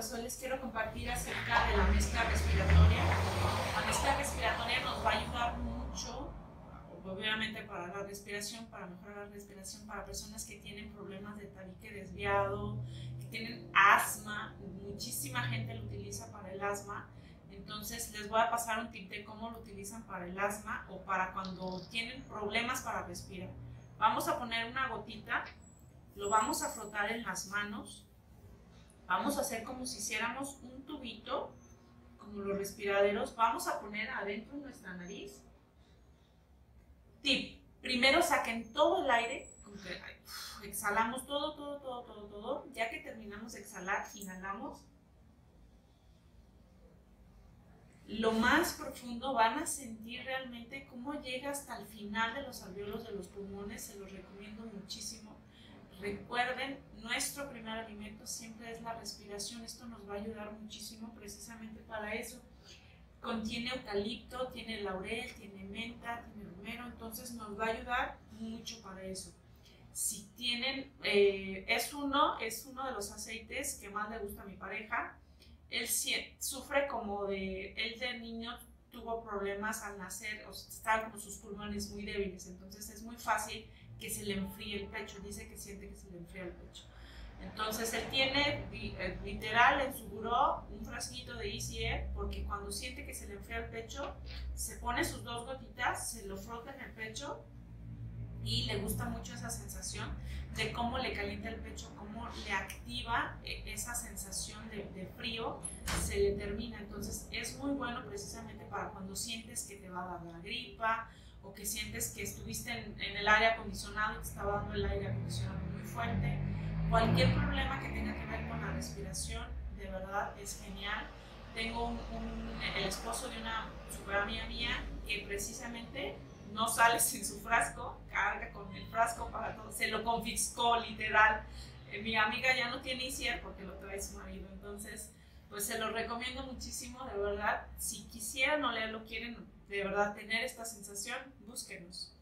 pues hoy les quiero compartir acerca de la mezcla respiratoria. La mezcla respiratoria nos va a ayudar mucho, obviamente para la respiración, para mejorar la respiración, para personas que tienen problemas de tabique desviado, que tienen asma, muchísima gente lo utiliza para el asma. Entonces les voy a pasar un tip de cómo lo utilizan para el asma o para cuando tienen problemas para respirar. Vamos a poner una gotita, lo vamos a frotar en las manos Vamos a hacer como si hiciéramos un tubito, como los respiraderos. Vamos a poner adentro nuestra nariz. Tip, primero saquen todo el aire, exhalamos todo, todo, todo, todo, todo. Ya que terminamos de exhalar, inhalamos. Lo más profundo van a sentir realmente cómo llega hasta el final de los alveolos de los pulmones. Se los recomiendo muchísimo Recuerden, nuestro primer siempre es la respiración. Esto nos va a ayudar muchísimo precisamente para eso. Contiene eucalipto, tiene laurel, tiene menta, tiene romero, entonces nos va a ayudar mucho para eso. Si tienen, eh, es uno, es uno de los aceites que más le gusta a mi pareja. Él sufre como de, él de niño tuvo problemas al nacer, o sea, como sus pulmones muy débiles, entonces es muy fácil que se le enfríe el pecho, dice que siente que se le enfría el pecho. Entonces él tiene eh, literal en su buró un frasquito de Easy porque cuando siente que se le enfría el pecho, se pone sus dos gotitas, se lo frota en el pecho y le gusta mucho esa sensación de cómo le calienta el pecho, cómo le activa eh, esa sensación de, de, frío, se le termina. Entonces es muy bueno precisamente para cuando sientes que te va a dar la gripa o que sientes que estuviste en, el aire acondicionado y te estaba dando el aire acondicionado muy fuerte, cualquier problema que tenga que ver con la respiración, de verdad es genial. Tengo el esposo de una super amiga mía que precisamente no sale sin su frasco, carga con el frasco para todo, se lo confiscó literal. Eh, mi amiga ya no tiene ICIER porque lo trae su marido, entonces pues se lo recomiendo muchísimo, de verdad. Si quisieran o lo quieren de verdad tener esta sensación, búsquenos.